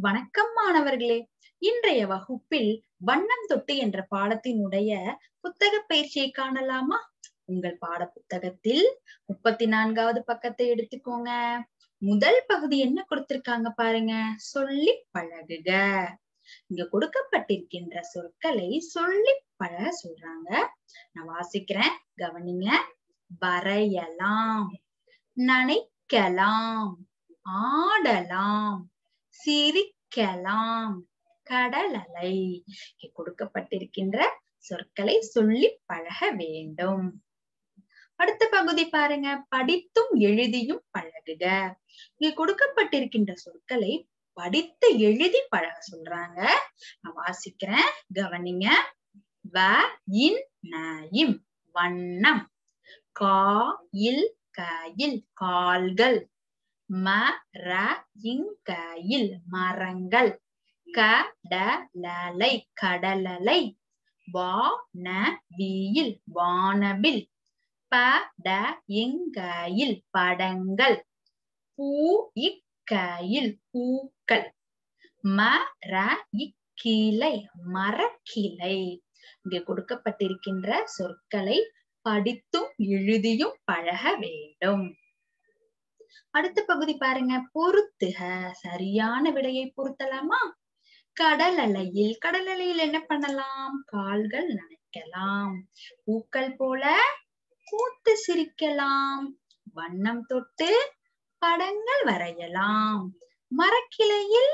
வணக்கம் மாணவர்களே. இன்றைய வகுப்பில் வண்ணம் தொட்டு என்ற பாடத்தினுடைய புத்தக பயிற்சியை காணலாமா? உங்கள் பாட புத்தகத்தில் முப்பத்தி நான்காவது பக்கத்தை எடுத்துக்கோங்க. முதல் பகுதி என்ன கொடுத்திருக்காங்க பாருங்க? சொல்லி பழகுக. இங்க கொடுக்கப்பட்டிருக்கின்ற சொற்களை சொல்லி பழக சொல்றாங்க. நான் வாசிக்கிறேன். கவனிங்க. வரையலாம். நனைக்கலாம். ஆடலாம். சிரிக்கலாம். கடலலை இங்கே கொடுக்கப்பட்டிருக்கின்ற சொற்களை சொல்லி பழக வேண்டும். அடுத்த பகுதி பாருங்க. படித்தும் எழுதியும் பழகுக. இங்க கொடுக்கப்பட்டிருக்கின்ற சொற்களை படித்து எழுதி பழக சொல்றாங்க. நான் வாசிக்கிறேன். கவனிங்க. வ இன் நயும் வண்ணம். கா இல் கயில் கால்கள். ம மரங்கள் கடலலை கடலலை வானவியில் வானவில் பட ட படங்கள் பூ இக்கையில் பூக்கள் ம ர இக்கிளை மரக்கிளை. இங்கே கொடுக்கப்பட்டிருக்கின்ற சொற்களை படித்தும் எழுதியும் பழக வேண்டும். அடுத்த பகுதி பாருங்க. பொருத்துக சரியான விடையை பொருத்தலாமா? கடல் அலையில் கடல் அலையில் என்ன பண்ணலாம்? கால்கள் நனைக்கலாம். பூக்கள் போல கூத்து சிரிக்கலாம். வண்ணம் தொட்டு படங்கள் வரையலாம். மரக்கிளையில்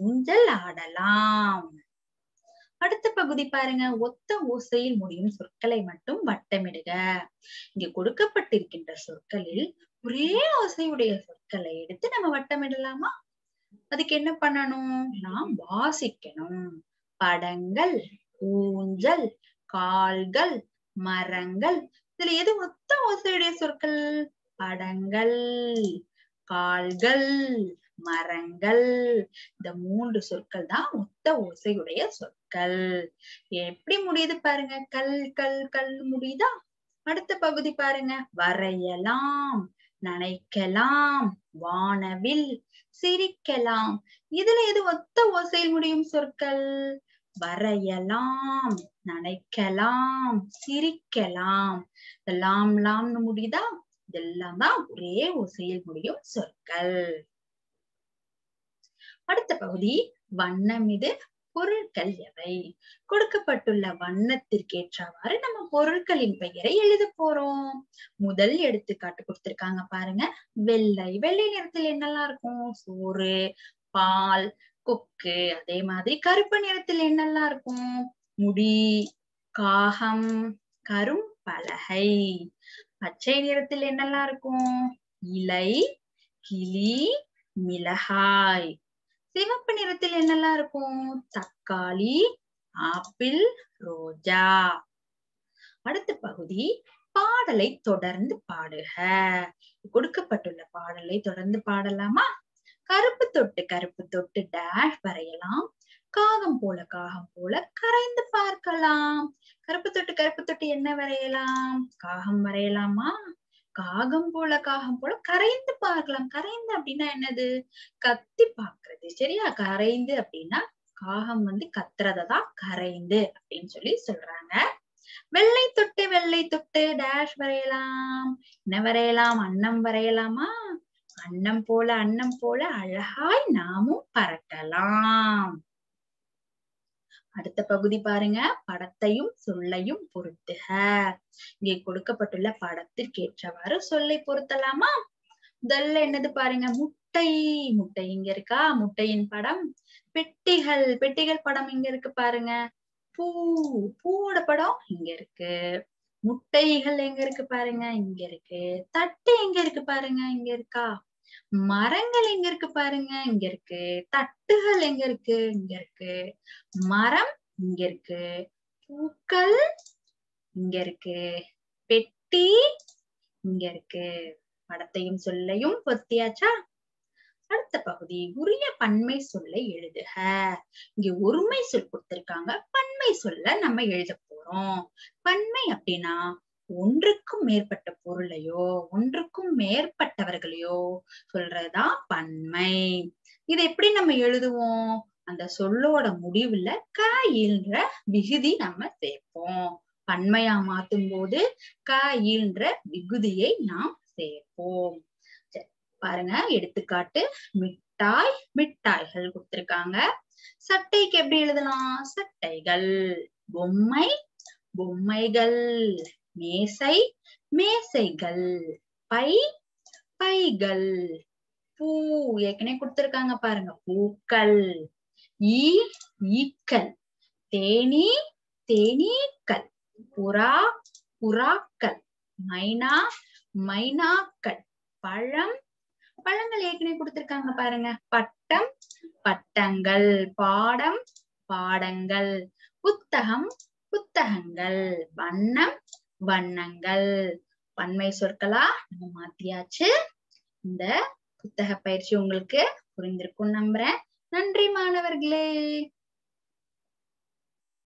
ஊஞ்சல் ஆடலாம். அடுத்த பகுதி பாருங்க. ஒத்த ஓசையில் முடியும் சொற்களை மட்டும் வட்டமிடுக. இங்க கொடுக்கப்பட்டிருக்கின்ற சொற்களில் ஒரே ஓசையுடைய சொற்களை எடுத்து நம்ம வட்டமிடலாமா? அதுக்கு என்ன பண்ணணும்? நாம் வாசிக்கணும். படங்கள் ஊஞ்சல் கால்கள் மரங்கள். இதுல எது ஒத்த ஓசையுடைய சொற்கள்? படங்கள் கால்கள். மரங்கள். இந்த மூன்று சொற்கள் தான் ஒத்த ஓசையுடைய சொற்கள். எப்படி முடியுது பாருங்க? கல் கல் கல் முடியுதா? அடுத்த பகுதி பாருங்க. வரையலாம் நனைக்கலாம் வானவில் சிரிக்கலாம். இதுல எது ஒத்த ஓசையில் முடியும் சொற்கள்? வரையலாம் நனைக்கலாம் சிரிக்கலாம். லாம் லாம்னு முடியுதா? இதெல்லாம் தான் ஒரே ஓசையில் முடியும் சொற்கள். அடுத்த பகுதி வண்ணம் இது பொருட்கள் எவை? கொடுக்கப்பட்டுள்ள வண்ணத்திற்கேற்றவாறு நம்ம பொருட்களின் பெயரை எழுத போறோம். முதல் எடுத்துக்காட்டு கொடுத்திருக்காங்க பாருங்க. வெள்ளை வெள்ளை நிறத்தில் என்னெல்லாம் இருக்கும்? சோறு பால் கொக்கு அதே மாதிரி கருப்பு நிறத்தில் என்னெல்லாம் இருக்கும்? முடி காகம் கரும்பலகை பச்சை நிறத்தில் என்னெல்லாம் இருக்கும்? இலை கிளி மிளகாய். சிவப்பு நிறத்தில் என்னெல்லாம் இருக்கும்? தக்காளி ஆப்பிள் ரோஜா. அடுத்த பகுதி பாடலை தொடர்ந்து பாடுக. கொடுக்கப்பட்டுள்ள பாடலை தொடர்ந்து பாடலாமா? கருப்பு தொட்டு கருப்பு தொட்டு டேஷ் வரையலாம். காகம் போல காகம் போல கரைந்து பார்க்கலாம். கருப்பு தொட்டு கருப்பு தொட்டு என்ன வரையலாம்? காகம் வரையலாமா? காகம் போல காகம் போல கரைந்து பார்க்கலாம். கரைந்து அப்படின்னா என்னது? கத்தி பாக்குறது சரியா? கரைந்து அப்படின்னா காகம் வந்து கத்துறதான் கரைந்து அப்படின்னு சொல்லி சொல்றாங்க. வெள்ளை தொட்டு வெள்ளை தொட்டு டேஷ் வரையலாம் என்ன வரையலாம் அன்னம் வரையலாமா? அன்னம் போல அன்னம் போல அழகாய் நாமும் பறக்கலாம் அடுத்த பகுதி பாருங்க. படத்தையும் சொல்லையும் பொருத்துக. இங்கே கொடுக்கப்பட்டுள்ள படத்திற்கு ஏற்றவாறு சொல்லை பொருத்தலாமா? முதல்ல என்னது பாருங்க. முட்டை. முட்டை இங்க இருக்கா? முட்டையின் படம். பெட்டிகள். பெட்டிகள் படம் இங்க இருக்கு பாருங்க. பூ. பூவோட படம் இங்க இருக்கு. முட்டைகள் எங்க இருக்கு பாருங்க. இங்க இருக்கு. தட்டு எங்க இருக்கு பாருங்க. இங்க இருக்கா? மரங்கள் எங்க இருக்கு பாருங்க இங்க இருக்கு. தட்டுகள் எங்க இருக்கு இங்க இருக்கு. மரம் இங்க இருக்கு. பூக்கள் இங்க இருக்கு. பெட்டி இங்க இருக்கு. படத்தையும் சொல்லையும் பொத்தியாச்சா? அடுத்த பகுதி உரிய பன்மை சொல்லை எழுதுக. இங்க ஒருமை சொல் கொடுத்திருக்காங்க. பன்மை சொல்ல நம்ம எழுத போறோம். பன்மை அப்படின்னா ஒன்றுக்கும் மேற்பட்ட பொருளையோ ஒன்றுக்கும் மேற்பட்டவர்களையோ சொல்றதுதான் பன்மை. இதை எப்படி நம்ம எழுதுவோம்? அந்த சொல்லோட முடிவுல க ஈன்ற விகுதி நம்ம சேர்ப்போம். பன்மையா மாத்தும் போது க ஈன்ற விகுதியை நாம் சேர்ப்போம். பாருங்க எடுத்துக்காட்டு மிட்டாய் மிட்டாய்கள் கொடுத்திருக்காங்க. சட்டைக்கு எப்படி எழுதலாம்? சட்டைகள். பொம்மை பொம்மைகள். மேசை மேசைகள் பை பைகள். பூ ஏற்கனவே கொடுத்திருக்காங்க பாருங்க. பூக்கள். ஈ ஈக்கள். தேனி தேனீக்கள். புறா புறாக்கள். மைனா மைனாக்கள். பழம் பழங்கள் ஏற்கனவே கொடுத்திருக்காங்க பாருங்க. பட்டம் பட்டங்கள். பாடம் பாடங்கள். புத்தகம் புத்தகங்கள். வண்ணம் வண்ணங்கள் பன்மை சொற்களா? நம்ம மாத்தியாச்சு. இந்த புத்தக பயிற்சி உங்களுக்கு புரிந்திருக்கும் நம்புறேன். நன்றி மாணவர்களே.